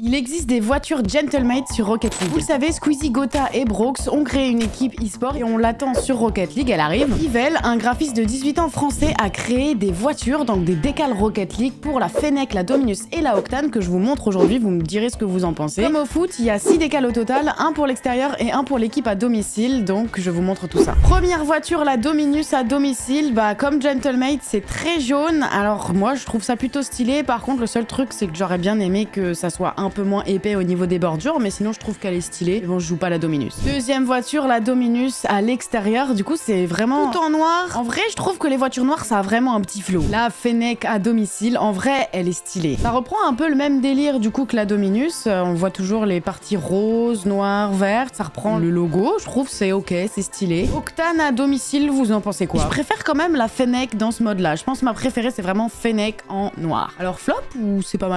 Il existe des voitures Gentlemate sur Rocket League. Vous le savez, Squeezie, Gotha et Brooks ont créé une équipe e-sport et on l'attend sur Rocket League, elle arrive. Yvel, un graphiste de 18 ans français, a créé des voitures, donc des décales Rocket League pour la Fennec, la Dominus et la Octane que je vous montre aujourd'hui, vous me direz ce que vous en pensez. Comme au foot, il y a 6 décales au total, un pour l'extérieur et un pour l'équipe à domicile, donc je vous montre tout ça. Première voiture, la Dominus à domicile, bah comme Gentlemate, c'est très jaune, alors moi je trouve ça plutôt stylé, par contre le seul truc c'est que j'aurais bien aimé que ça soit un peu moins épais au niveau des bordures, mais sinon je trouve qu'elle est stylée. Bon, je joue pas la Dominus. Deuxième voiture, la Dominus à l'extérieur. Du coup, c'est vraiment tout en noir. En vrai, je trouve que les voitures noires, ça a vraiment un petit flow. La Fennec à domicile, en vrai, elle est stylée. Ça reprend un peu le même délire du coup que la Dominus. Euh, on voit toujours les parties roses, noires, vertes. Ça reprend le logo. Je trouve c'est ok, c'est stylé. Octane à domicile, vous en pensez quoi? Je préfère quand même la Fennec dans ce mode-là. Je pense que ma préférée, c'est vraiment Fennec en noir. Alors flop ou c'est pas mal?